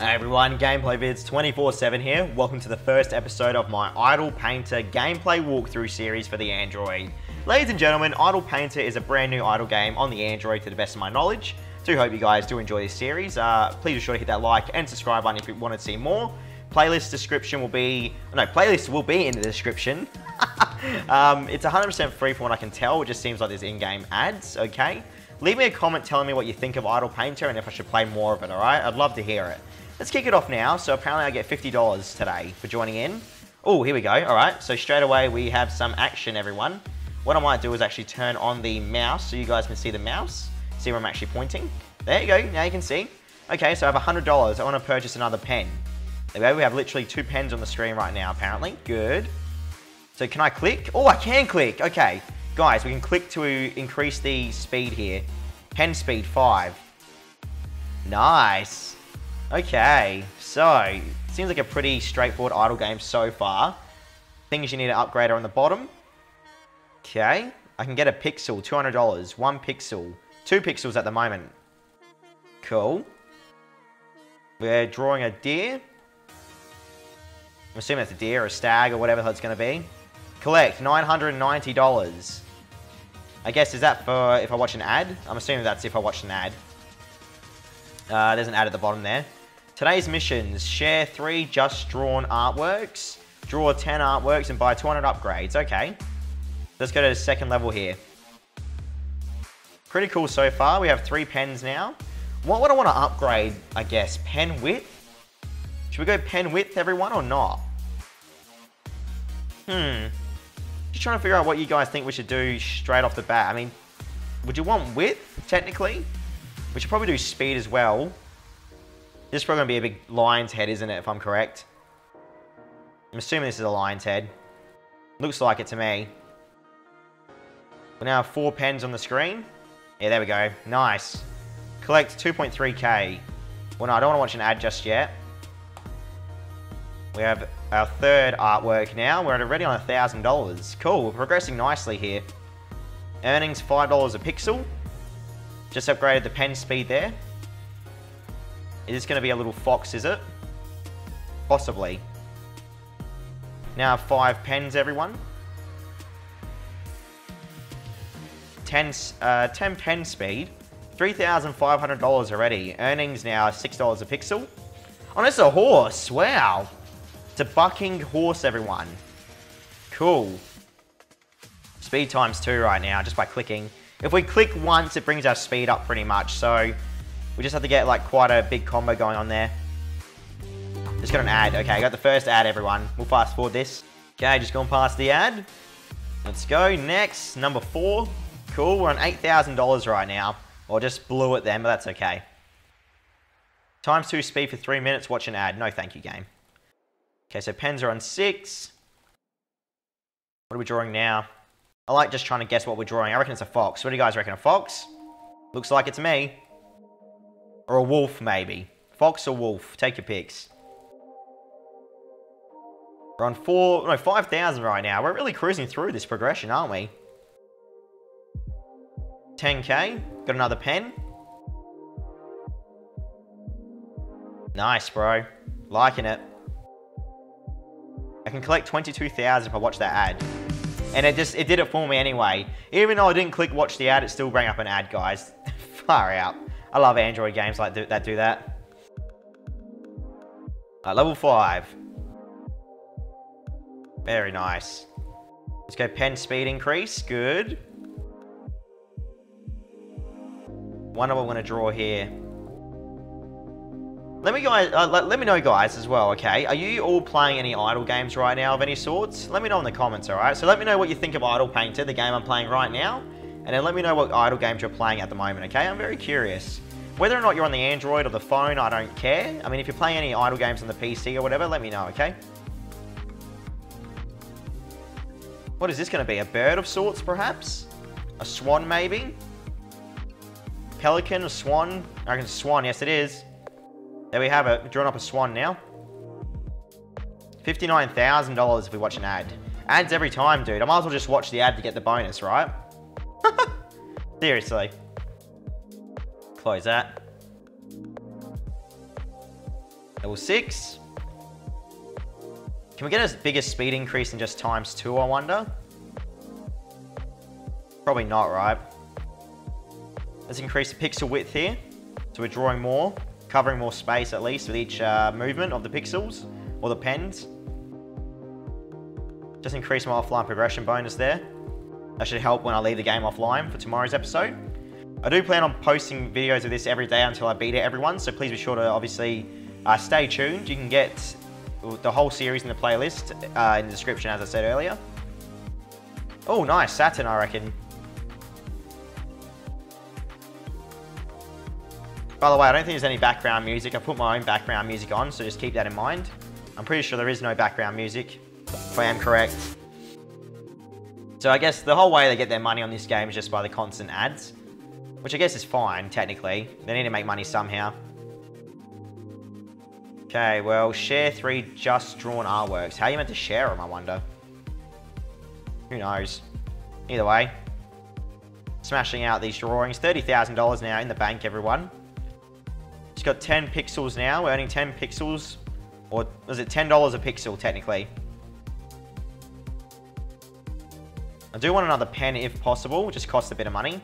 Hey everyone, Gameplay Vids 24-7 here. Welcome to the first episode of my Idle Painter gameplay walkthrough series for the Android. Ladies and gentlemen, Idle Painter is a brand new idle game on the Android to the best of my knowledge. Do hope you guys do enjoy this series. Uh, please be sure to hit that like and subscribe button if you want to see more. Playlist description will be, no, playlist will be in the description. um, it's 100% free from what I can tell. It just seems like there's in-game ads, okay? Leave me a comment telling me what you think of Idle Painter and if I should play more of it, alright? I'd love to hear it. Let's kick it off now. So apparently I get $50 today for joining in. Oh, here we go. All right, so straight away we have some action, everyone. What I might do is actually turn on the mouse so you guys can see the mouse, see where I'm actually pointing. There you go, now you can see. Okay, so I have $100. I want to purchase another pen. There we go, we have literally two pens on the screen right now, apparently. Good. So can I click? Oh, I can click. Okay. Guys, we can click to increase the speed here. Pen speed, 5. Nice. Okay, so seems like a pretty straightforward idle game so far. Things you need to upgrade are on the bottom. Okay, I can get a pixel, $200, one pixel, two pixels at the moment. Cool. We're drawing a deer. I'm assuming it's a deer or a stag or whatever it's going to be. Collect $990. I guess, is that for if I watch an ad? I'm assuming that's if I watch an ad. Uh, there's an ad at the bottom there. Today's missions, share three just drawn artworks, draw 10 artworks and buy 200 upgrades. Okay, let's go to the second level here. Pretty cool so far. We have three pens now. What would I want to upgrade, I guess? Pen width? Should we go pen width, everyone, or not? Hmm. Just trying to figure out what you guys think we should do straight off the bat. I mean, would you want width, technically? We should probably do speed as well. This is probably going to be a big lion's head, isn't it, if I'm correct? I'm assuming this is a lion's head. Looks like it to me. We now have four pens on the screen. Yeah, there we go. Nice. Collect 2.3k. Well, no, I don't want to watch an ad just yet. We have our third artwork now. We're already on $1,000. Cool, we're progressing nicely here. Earnings $5 a pixel. Just upgraded the pen speed there. Is this going to be a little fox, is it? Possibly. Now five pens, everyone. 10, uh, 10 pen speed. $3,500 already. Earnings now $6 a pixel. Oh, it's a horse. Wow. It's a bucking horse, everyone. Cool. Speed times two right now, just by clicking. If we click once, it brings our speed up pretty much. So we just have to get like quite a big combo going on there. Just got an ad. Okay, I got the first ad, everyone. We'll fast forward this. Okay, just going past the ad. Let's go. Next, number four. Cool, we're on $8,000 right now. Or just blew it then, but that's okay. Times two speed for three minutes, watch an ad. No thank you, game. Okay, so pens are on six. What are we drawing now? I like just trying to guess what we're drawing. I reckon it's a fox. What do you guys reckon? A fox? Looks like it's me. Or a wolf, maybe. Fox or wolf. Take your picks. We're on four, no, 5,000 right now. We're really cruising through this progression, aren't we? 10k. Got another pen. Nice, bro. Liking it. I can collect 22,000 if I watch that ad. And it just, it did it for me anyway. Even though I didn't click watch the ad, it still bring up an ad, guys. Far out. I love Android games like that do that. Uh, level 5. Very nice. Let's go pen speed increase. Good. Wonder what I'm going to draw here. Let me guys, uh, let, let, me know guys as well, okay? Are you all playing any idle games right now of any sorts? Let me know in the comments, alright? So let me know what you think of Idle Painter, the game I'm playing right now. And then let me know what idle games you're playing at the moment, okay? I'm very curious. Whether or not you're on the Android or the phone, I don't care. I mean, if you're playing any idle games on the PC or whatever, let me know, okay? What is this going to be? A bird of sorts, perhaps? A swan, maybe? Pelican, a swan? I a swan, yes it is. There we have it. Drawing up a swan now. $59,000 if we watch an ad. Ads every time, dude. I might as well just watch the ad to get the bonus, right? Seriously. Close that. Level 6. Can we get a bigger speed increase than just times 2, I wonder? Probably not, right? Let's increase the pixel width here. So we're drawing more, covering more space at least with each uh, movement of the pixels, or the pens. Just increase my offline progression bonus there. That should help when I leave the game offline for tomorrow's episode. I do plan on posting videos of this every day until I beat it, everyone, so please be sure to obviously uh, stay tuned. You can get the whole series in the playlist uh, in the description, as I said earlier. Oh, nice. Saturn, I reckon. By the way, I don't think there's any background music. I put my own background music on, so just keep that in mind. I'm pretty sure there is no background music, if I am correct. So I guess the whole way they get their money on this game is just by the constant ads. Which I guess is fine, technically. They need to make money somehow. Okay, well, share three just drawn artworks. How are you meant to share them, I wonder? Who knows? Either way. Smashing out these drawings. $30,000 now in the bank, everyone. Just got 10 pixels now. We're earning 10 pixels. Or was it $10 a pixel, technically? I do want another pen if possible. Just costs a bit of money.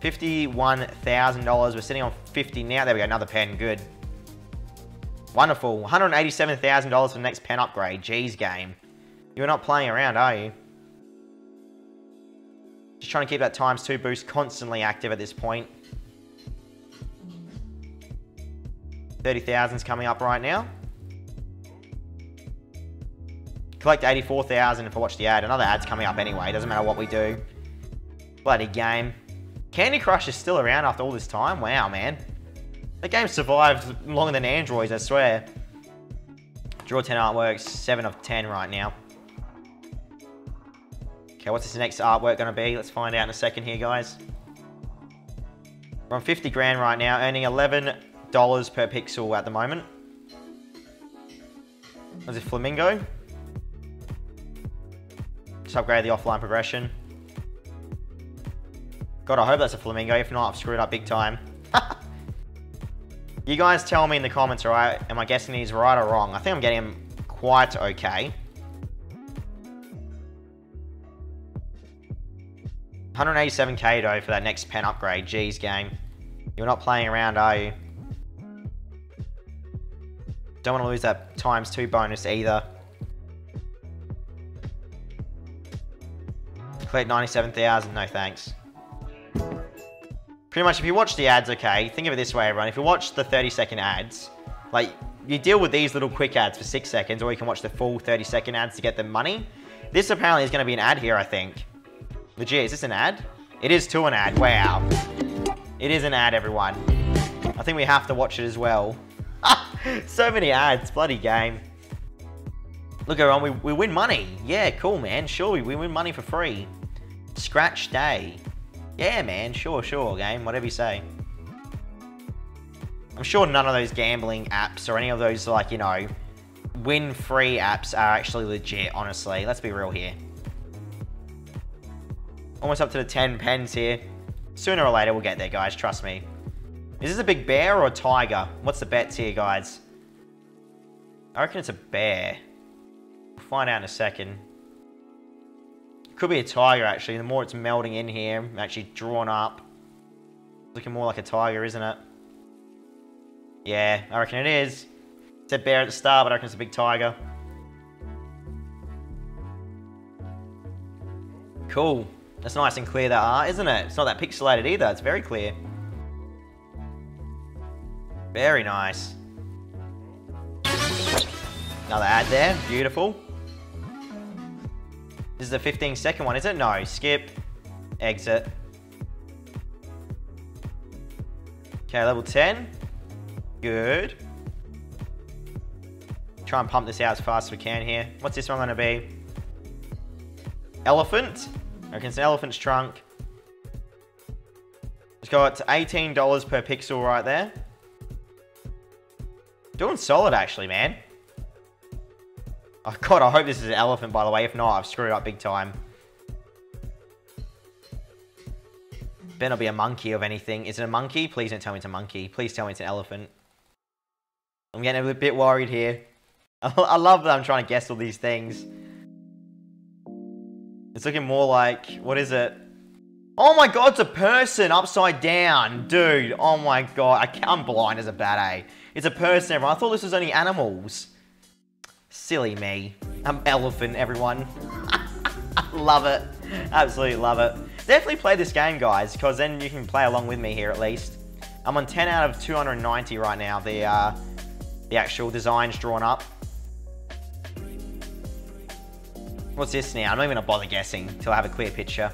$51,000. We're sitting on 50 now. There we go, another pen. Good. Wonderful. $187,000 for the next pen upgrade. Jeez, game. You're not playing around, are you? Just trying to keep that times 2 boost constantly active at this point. 30,000's coming up right now. Collect 84,000 if I watch the ad. Another ad's coming up anyway. Doesn't matter what we do. Bloody game. Candy Crush is still around after all this time? Wow, man. The game survived longer than Androids, I swear. Draw 10 artworks, 7 of 10 right now. Okay, what's this next artwork going to be? Let's find out in a second here, guys. We're on 50 grand right now, earning $11 per pixel at the moment. There's a Flamingo. Upgrade the offline progression. God, I hope that's a flamingo. If not, I've screwed up big time. you guys tell me in the comments, alright? Am I guessing he's right or wrong? I think I'm getting him quite okay. 187k though for that next pen upgrade. Jeez, game. You're not playing around, are you? Don't want to lose that times two bonus either. Collect 97,000, no thanks. Pretty much, if you watch the ads, okay, think of it this way, everyone. If you watch the 30 second ads, like, you deal with these little quick ads for six seconds, or you can watch the full 30 second ads to get the money. This apparently is going to be an ad here, I think. Legit, is this an ad? It is to an ad, wow. It is an ad, everyone. I think we have to watch it as well. so many ads, bloody game. Look, everyone, we, we win money. Yeah, cool, man. Sure, we, we win money for free. Scratch day. Yeah, man, sure, sure, game, whatever you say. I'm sure none of those gambling apps or any of those, like, you know, win-free apps are actually legit, honestly. Let's be real here. Almost up to the 10 pens here. Sooner or later, we'll get there, guys, trust me. Is this a big bear or a tiger? What's the bets here, guys? I reckon it's a bear. Find out in a second. Could be a tiger, actually. The more it's melding in here, actually drawn up. Looking more like a tiger, isn't it? Yeah, I reckon it is. It said bear at the start, but I reckon it's a big tiger. Cool. That's nice and clear, that art, isn't it? It's not that pixelated either. It's very clear. Very nice. Another ad there. Beautiful. This is the 15 second one, is it? No. Skip. Exit. Okay, level 10. Good. Try and pump this out as fast as we can here. What's this one going to be? Elephant. Okay, it's an elephant's trunk. It's got $18 per pixel right there. Doing solid, actually, man. Oh god, I hope this is an elephant, by the way. If not, I've screwed up big time. Better be a monkey of anything. Is it a monkey? Please don't tell me it's a monkey. Please tell me it's an elephant. I'm getting a bit worried here. I love that I'm trying to guess all these things. It's looking more like, what is it? Oh my god, it's a person upside down. Dude, oh my god. I am blind as a bat, eh? It's a person, everyone. I thought this was only animals. Silly me. I'm elephant, everyone. love it. Absolutely love it. Definitely play this game, guys, because then you can play along with me here at least. I'm on 10 out of 290 right now. The, uh, the actual design's drawn up. What's this now? I'm not even gonna bother guessing till I have a clear picture.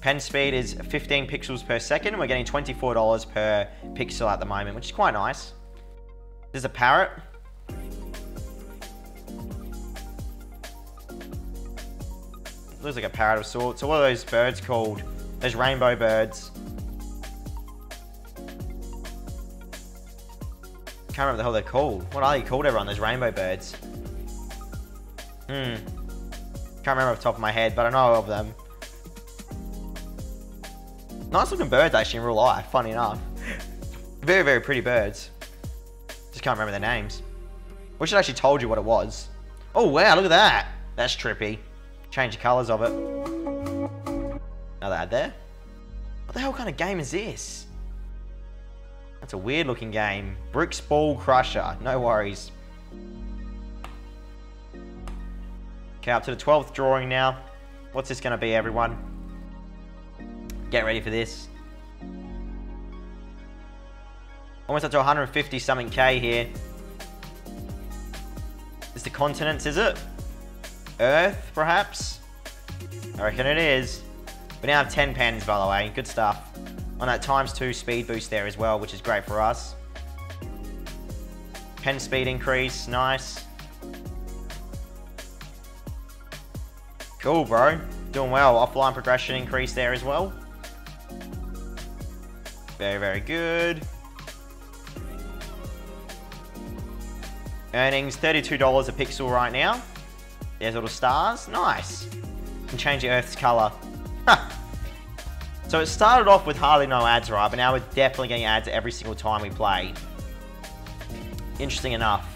Pen speed is 15 pixels per second. We're getting $24 per pixel at the moment, which is quite nice. There's a parrot. Looks like a parrot of sorts. So what are those birds called? Those rainbow birds. Can't remember the hell they're called. What are they called, everyone? Those rainbow birds. Hmm. Can't remember off the top of my head, but I know of them. Nice looking birds, actually, in real life, funny enough. Very, very pretty birds. Just can't remember their names. Wish I actually told you what it was. Oh, wow, look at that. That's trippy. Change the colours of it. Another ad there. What the hell kind of game is this? That's a weird looking game. Bricks Ball Crusher. No worries. Okay, up to the 12th drawing now. What's this going to be, everyone? Get ready for this. Almost up to 150 something K here. Is the continents, is it? Earth, perhaps? I reckon it is. We now have 10 pens, by the way. Good stuff. On that times 2 speed boost there as well, which is great for us. Pen speed increase, nice. Cool, bro. Doing well. Offline progression increase there as well. Very, very good. Earnings, $32 a pixel right now. There's little stars. Nice. You can change the Earth's color. so it started off with hardly no ads, right? But now we're definitely getting ads every single time we play. Interesting enough.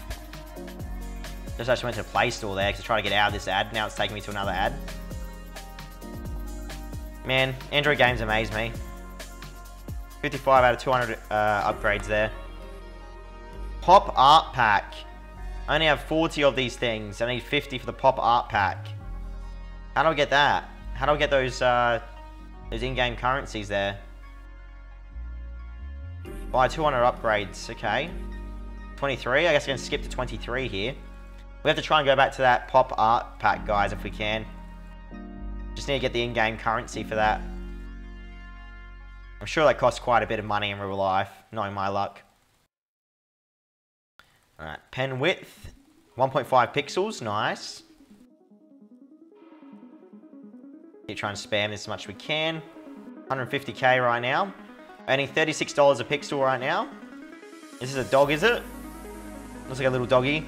Just actually went to the Play Store there to try to get out of this ad. Now it's taking me to another ad. Man, Android games amaze me. 55 out of 200 uh, upgrades there. Pop Art Pack. I only have 40 of these things. I need 50 for the Pop Art Pack. How do I get that? How do I get those, uh, those in-game currencies there? Buy 200 upgrades. Okay. 23. I guess I'm going to skip to 23 here. We have to try and go back to that pop art pack, guys, if we can. Just need to get the in-game currency for that. I'm sure that costs quite a bit of money in real life, knowing my luck. Alright, pen width, 1.5 pixels, nice. Keep trying to spam as much as we can. 150k right now. Earning $36 a pixel right now. This is a dog, is it? Looks like a little doggy.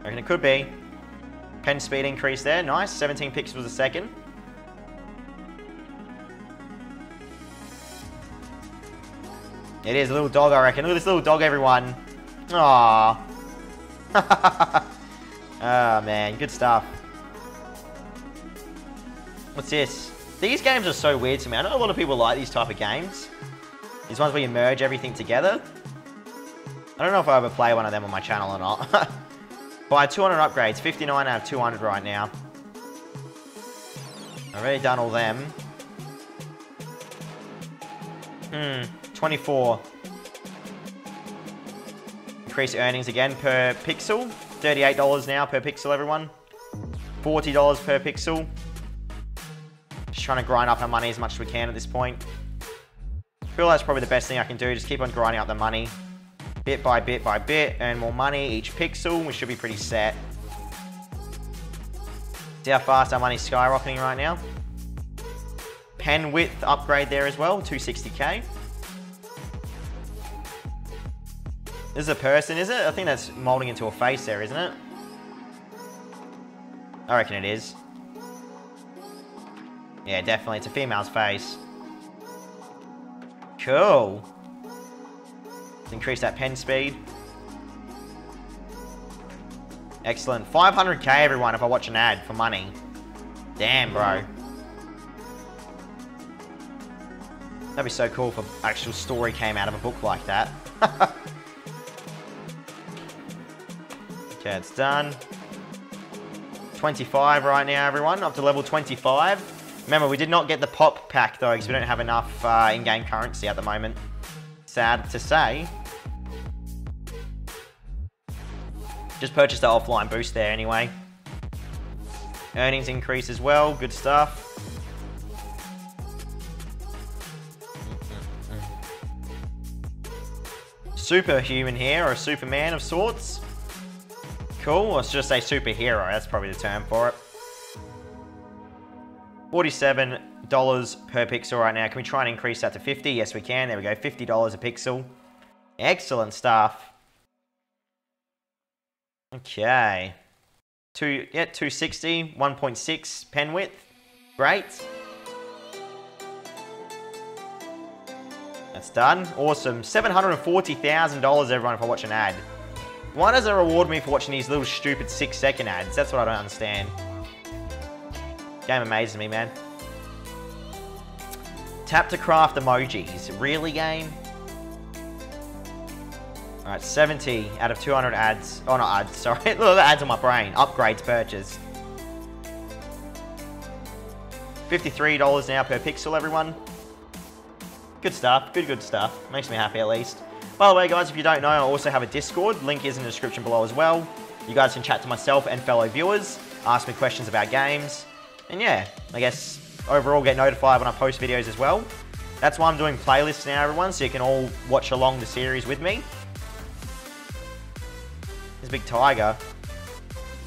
I reckon it could be. Pen speed increase there. Nice. 17 pixels a second. It is a little dog, I reckon. Look at this little dog, everyone. Aww. oh, man. Good stuff. What's this? These games are so weird to me. I know a lot of people like these type of games. These ones where you merge everything together. I don't know if I ever play one of them on my channel or not. Buy 200 upgrades, 59 out of 200 right now. I've already done all them. Hmm, 24. Increase earnings again per pixel. $38 now per pixel, everyone. $40 per pixel. Just trying to grind up our money as much as we can at this point. Feel that's probably the best thing I can do. Just keep on grinding up the money bit by bit by bit, earn more money each pixel. We should be pretty set. See how fast our money's skyrocketing right now. Pen width upgrade there as well, 260k. This is a person, is it? I think that's molding into a face there, isn't it? I reckon it is. Yeah, definitely. It's a female's face. Cool. Let's increase that pen speed. Excellent. 500k, everyone, if I watch an ad for money. Damn, bro. That'd be so cool if an actual story came out of a book like that. it's done. 25 right now, everyone. Up to level 25. Remember, we did not get the pop pack, though, because we don't have enough uh, in-game currency at the moment. Sad to say. Just purchased the offline boost there anyway. Earnings increase as well. Good stuff. Superhuman here, or Superman of sorts. Cool, let's just say superhero, that's probably the term for it. $47 per pixel right now. Can we try and increase that to 50? Yes, we can. There we go, $50 a pixel. Excellent stuff. Okay. Two, yeah, 260, 1.6 pen width. Great. That's done. Awesome. $740,000 everyone if I watch an ad. Why does it reward me for watching these little stupid six second ads? That's what I don't understand. Game amazes me, man. Tap to craft emojis. Really, game? Alright, 70 out of 200 ads. Oh, not ads, sorry. Look at the ads on my brain. Upgrades purchased. $53 now per pixel, everyone. Good stuff. Good, good stuff. Makes me happy, at least. By the way, guys, if you don't know, I also have a Discord. Link is in the description below as well. You guys can chat to myself and fellow viewers, ask me questions about games, and yeah, I guess overall get notified when I post videos as well. That's why I'm doing playlists now, everyone, so you can all watch along the series with me. This big Tiger.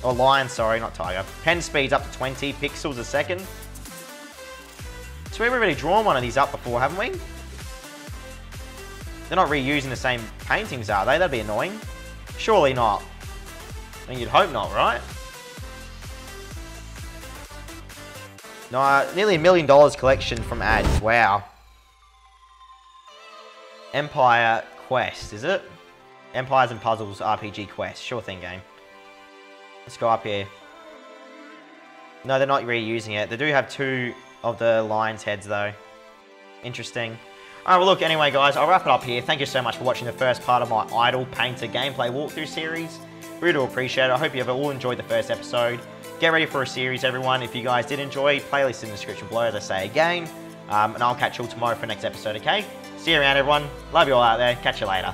Or Lion, sorry, not Tiger. Pen speed's up to 20 pixels a second. So we've already drawn one of these up before, haven't we? They're not reusing the same paintings, are they? That'd be annoying. Surely not. I mean, you'd hope not, right? No, uh, nearly a million dollars collection from ads. Wow. Empire Quest, is it? Empires and Puzzles RPG Quest. Sure thing, game. Let's go up here. No, they're not reusing it. They do have two of the lion's heads, though. Interesting. Alright, well look, anyway guys, I'll wrap it up here. Thank you so much for watching the first part of my Idle Painter gameplay walkthrough series. Really do appreciate it. I hope you have all enjoyed the first episode. Get ready for a series, everyone. If you guys did enjoy, playlist in the description below, as I say again. Um, and I'll catch you all tomorrow for the next episode, okay? See you around, everyone. Love you all out there. Catch you later.